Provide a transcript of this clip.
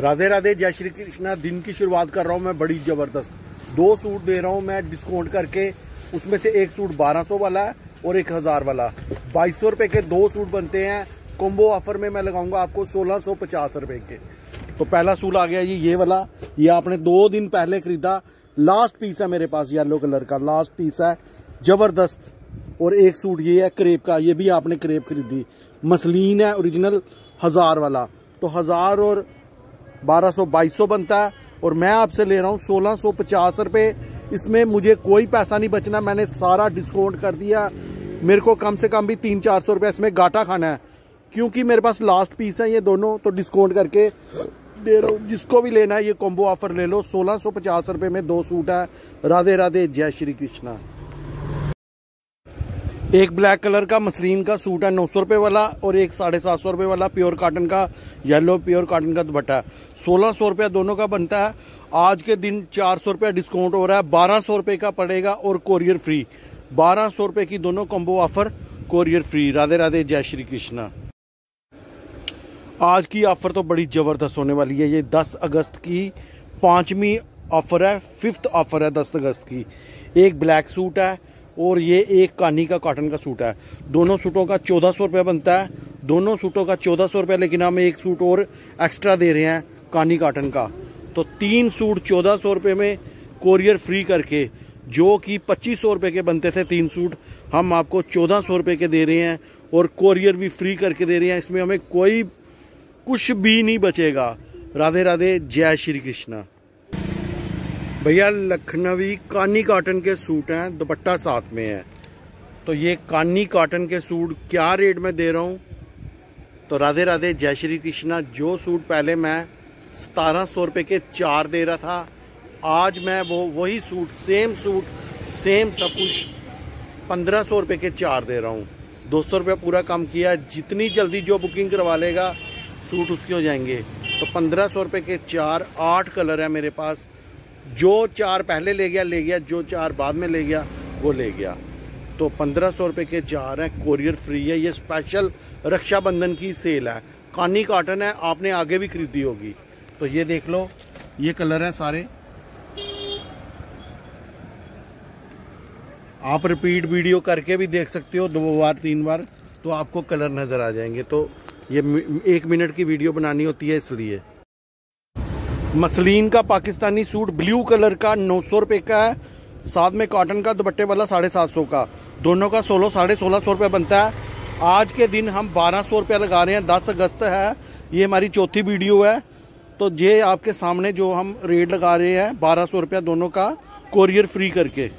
राधे राधे, जय श्री कृष्णा, दिन की शुरुआत कर रहा हूँ मैं बड़ी ज़बरदस्त। दो सूट दे रहा हूँ मैं डिस्काउंट करके, उसमें से एक सूट 1200 वाला है और एक हज़ार वाला। बाईस सौ रुपए के दो सूट बनते हैं। कॉम्बो ऑफ़र में मैं लगाऊँगा आपको सोलह सौ पचास रुपए के। तो पहला सूट आ गया जी ये वाला। ये आपने दो दिन पहले खरीदा। लास्ट पीस है मेरे पास येलो कलर का। लास्ट पीस है। ज़बरदस्त। और एक सूट ये है क्रेप का। ये भी आपने क्रेप खरीदी। मसलिन है ओरिजिनल हज़ार वाला। तो हज़ार और बारह सौ, बाईस सौ बनता है। और मैं आपसे ले रहा हूँ सोलह सौ पचास रुपये इसमें मुझे कोई पैसा नहीं बचना। मैंने सारा डिस्काउंट कर दिया। मेरे को कम से कम भी तीन चार सौ रुपया इसमें गाटा खाना है। क्योंकि मेरे पास लास्ट पीस है ये दोनों तो डिस्काउंट करके दे रहा हूँ। जिसको भी लेना है, ये कॉम्बो ऑफ़र ले लो। सोलह सौ पचास रुपये में दो सूट है। राधे राधे जय श्री कृष्णा। एक ब्लैक कलर का मसलिन का सूट है, नौ सौ रुपये वाला और एक साढ़े सात सौ रुपये वाला प्योर काटन का येलो प्योर काटन का दुपट्टा है। सोलह सौ रुपया दोनों का बनता है। आज के दिन चार सौ रुपया डिस्काउंट हो रहा है। बारह सौ रुपये का पड़ेगा और कोरियर फ्री बारह सौ रुपये की दोनों combo offer courier free Radhe Radhe, जय श्री कृष्णा। आज की ऑफ़र तो बड़ी ज़बरदस्त होने वाली है। ये दस अगस्त की पांचवी ऑफ़र है फिफ्थ ऑफ़र है दस अगस्त की। एक ब्लैक सूट है और ये एक कानी का कॉटन का सूट है। दोनों सूटों का चौदह सौ रुपया बनता है। दोनों सूटों का चौदह सौ रुपया, लेकिन हम एक सूट और एक्स्ट्रा दे रहे हैं कानी कॉटन का। तो तीन सूट चौदह सौ रुपये में कोरियर फ्री करके, जो कि पच्चीस सौ रुपये के बनते थे तीन सूट हम आपको चौदह सौ रुपये के दे रहे हैं और कोरियर भी फ्री करके दे रहे हैं। इसमें हमें कोई कुछ भी नहीं बचेगा। राधे राधे, जय श्री कृष्णा। भैया लखनवी कानी कॉटन के सूट हैं, दुपट्टा साथ में है। तो ये कानी कॉटन के सूट क्या रेट में दे रहा हूँ? तो राधे राधे, जय श्री कृष्णा, जो सूट पहले मैं सतारह सौ रुपये के चार दे रहा था, आज मैं वो, वही सूट सेम सूट सेम सब कुछ पंद्रह सौ रुपये के चार दे रहा हूँ। दो सौ रुपया पूरा कम किया, जितनी जल्दी जो बुकिंग करवा लेगा, सूट उसके हो जाएँगे। तो पंद्रह सौ रुपये के चार, आठ कलर है मेरे पास। जो चार पहले ले गया ले गया, जो चार बाद में ले गया, वो ले गया। तो पंद्रह सौ रुपये के चार हैं कोरियर फ्री है, ये स्पेशल रक्षाबंधन की सेल है। कानी कॉटन है, आपने आगे भी खरीदी होगी। तो ये देख लो, ये कलर है सारे। आप रिपीट वीडियो करके भी देख सकते हो, दो बार, तीन बार तो आपको कलर नज़र आ जाएँगे। तो ये एक मिनट की वीडियो बनानी होती है इसलिए। मसलिन का पाकिस्तानी सूट ब्लू कलर का नौ सौ रुपये का है। साथ में कॉटन का दुपट्टे वाला साढ़े सात सौ का। दोनों का सोलह, साढ़े सोलह सौ रुपये बनता है। आज के दिन हम बारह सौ रुपया लगा रहे हैं। दस अगस्त है। ये हमारी चौथी वीडियो है। तो ये आपके सामने जो हम रेट लगा रहे हैं, बारह सौ रुपया दोनों का कोरियर फ्री करके।